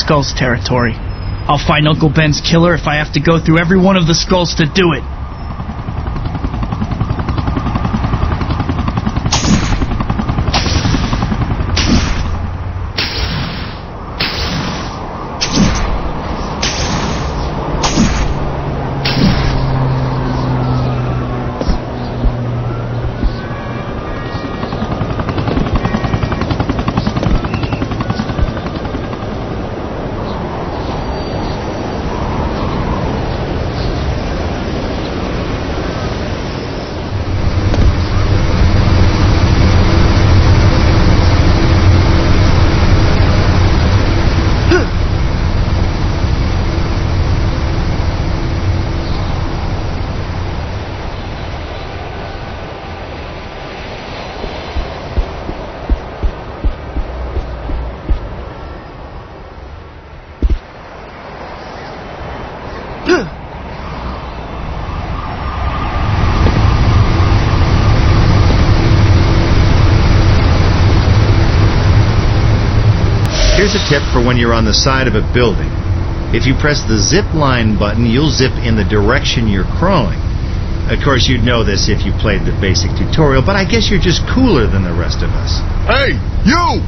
Skull's territory. I'll find Uncle Ben's killer if I have to go through every one of the skulls to do it. Here's a tip for when you're on the side of a building. If you press the zip line button, you'll zip in the direction you're crawling. Of course, you'd know this if you played the basic tutorial, but I guess you're just cooler than the rest of us. Hey, you!